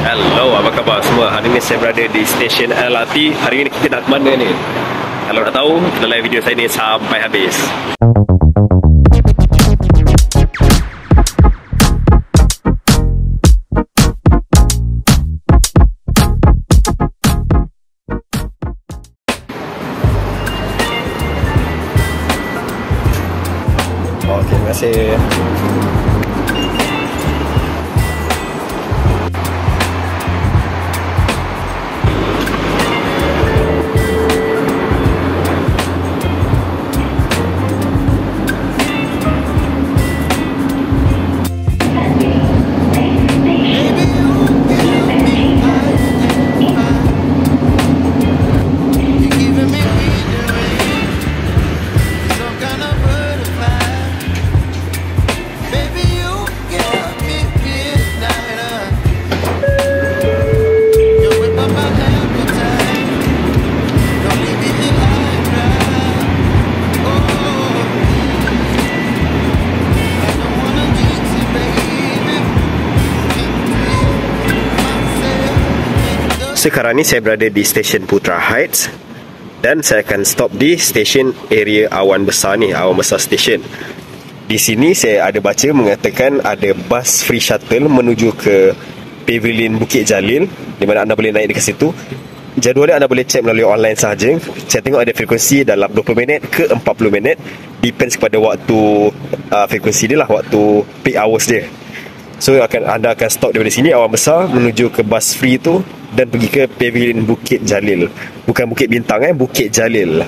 Hello, apa khabar semua? Hari ini saya berada di stesen LRT. Hari ini kita nak ke mana ni? Kalau nak tahu, tonton video saya ni sampai habis. Okay, terima kasih. Sekarang ni saya berada di stesen Putra Heights dan saya akan stop di stesen area Awan Besar ni, Awan Besar Station. Di sini saya ada baca mengatakan ada bus free shuttle menuju ke Pavilion Bukit Jalil di mana anda boleh naik dekat situ. Jadualnya anda boleh check melalui online sahaja. Saya tengok ada frekuensi dalam 20 minit ke 40 minit. Depends kepada waktu uh, frekuensi dia lah, waktu peak hours dia. So akan anda akan stop daripada sini Awan Besar menuju ke bus free tu dan pergi ke Pavilion Bukit Jalil. Bukan Bukit Bintang eh, Bukit Jalil.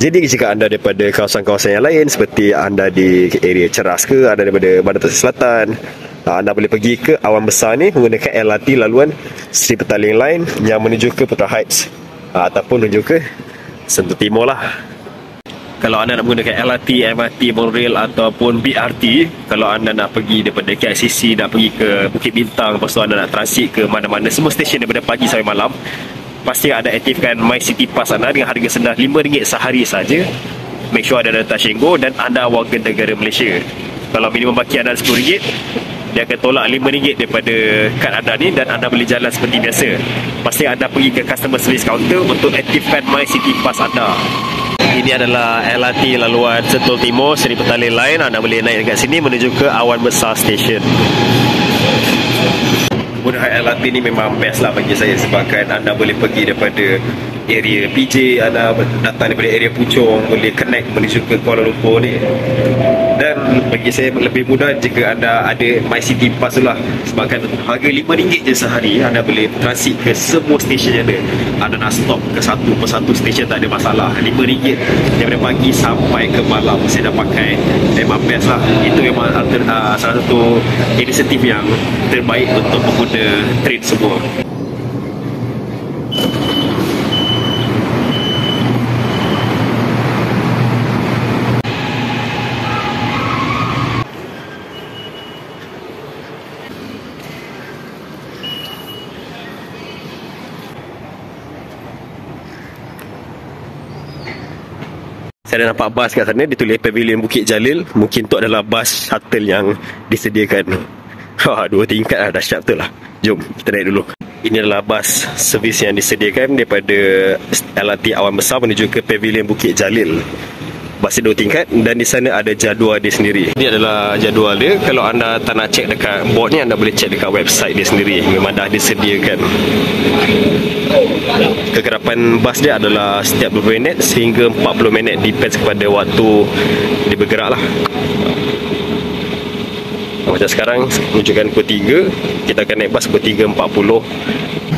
Jadi jika anda daripada kawasan-kawasan yang lain seperti anda di area Ceras ke, anda daripada Bandar Selatan, anda boleh pergi ke Awan Besar ni menggunakan LRT laluan Sri Petaling Line yang menuju ke Putra Heights ataupun menuju ke Sentul Timur lah kalau anda nak menggunakan LRT, MRT, monorail ataupun BRT kalau anda nak pergi daripada KICC nak pergi ke Bukit Bintang lepas tu anda nak transit ke mana-mana semua stesen daripada pagi sampai malam pasti anda aktifkan Pass anda dengan harga sendah RM5 sehari saja make sure anda datang Shenggo dan anda warga negara Malaysia. Kalau minimum baki anda RM10 dia akan tolak RM5 daripada kad anda ni dan anda boleh jalan seperti biasa. Pasti anda pergi ke customer service counter untuk aktifkan Pass anda ini adalah LRT laluan Sentul Timur Seri Petaling Line anda boleh naik dekat sini menuju ke Awan Besar Station. Menggunakan LRT ni memang best lah bagi saya sebabkan anda boleh pergi daripada area PJ anda datang daripada area Puchong boleh connect menuju ke Kuala Lumpur ni dan bagi saya lebih mudah jika anda ada My City Pass tu lah. Sebabkan harga RM5 je sehari anda boleh transit ke semua stesen yang ada. Anda nak stop ke satu persatu stesen tak ada masalah. RM5 daripada pagi sampai ke malam. Saya dah pakai memang best lah. Itu memang alter, uh, salah satu inisiatif yang terbaik untuk pengguna train semua Saya dah nampak bas kat sana ditulis Pavilion Bukit Jalil. Mungkin tu adalah bas shuttle yang disediakan. Ha, dua tingkat lah dahsyat betul lah. Jom kita naik dulu. Ini adalah bas servis yang disediakan daripada LRT Awan Besar menuju ke Pavilion Bukit Jalil. Bas dia dua tingkat dan di sana ada jadual dia sendiri. Ini adalah jadual dia. Kalau anda tak nak check dekat board ni, anda boleh check dekat website dia sendiri. Memang dah disediakan. Kegerapan bas dia adalah setiap 20 minit sehingga 40 minit depends kepada waktu dia bergerak lah macam sekarang menunjukkan pukul 3 kita akan naik bas pukul 3.40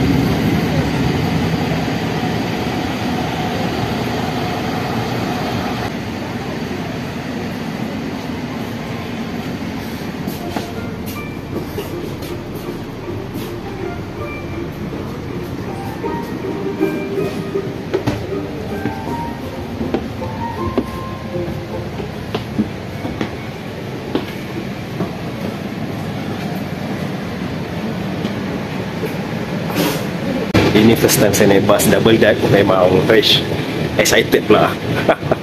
First time saya naik bas double deck Memang fresh Excited pula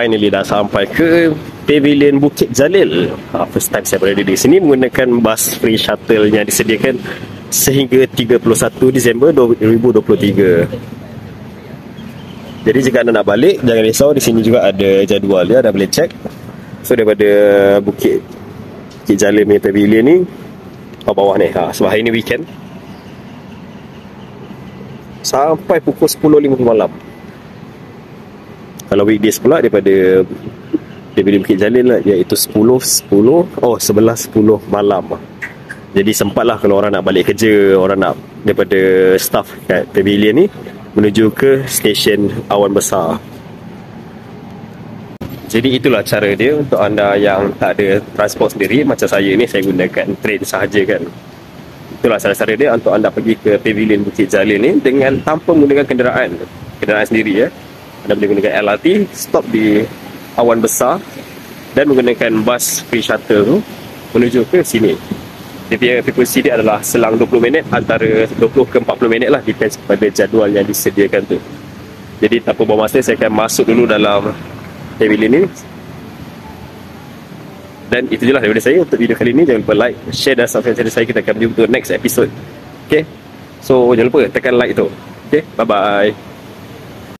finally dah sampai ke Pavilion Bukit Jalil. Ha, first time saya berada di sini menggunakan bus free shuttle yang disediakan sehingga 31 Disember 2023. Jadi jika anda nak balik, jangan risau di sini juga ada jadual dia, anda boleh check. So daripada Bukit Bukit Jalil punya Pavilion ni oh, bawah ni. Ha, sebab hari ni weekend. Sampai pukul 10.50 malam. Kalau weekdays pula daripada daripada Bukit Jalil lah iaitu 10 10 oh 11 10 malam. Jadi sempatlah kalau orang nak balik kerja, orang nak daripada staff kat pavilion ni menuju ke stesen awan besar. Jadi itulah cara dia untuk anda yang tak ada transport sendiri macam saya ni saya gunakan train sahaja kan. Itulah salah cara dia untuk anda pergi ke pavilion Bukit Jalil ni dengan tanpa menggunakan kenderaan. Kenderaan sendiri ya. Anda boleh gunakan LRT, stop di awan besar dan menggunakan bus free shuttle tu menuju ke sini. Punya frekuensi dia adalah selang 20 minit antara 20 ke 40 minit lah depends pada jadual yang disediakan tu. Jadi tanpa buang masa saya akan masuk dulu dalam pavilion ni. Dan itu je lah daripada saya untuk video kali ni. Jangan lupa like, share dan subscribe channel saya. Kita akan berjumpa next episode. Okay. So jangan lupa tekan like tu. Okay. Bye-bye.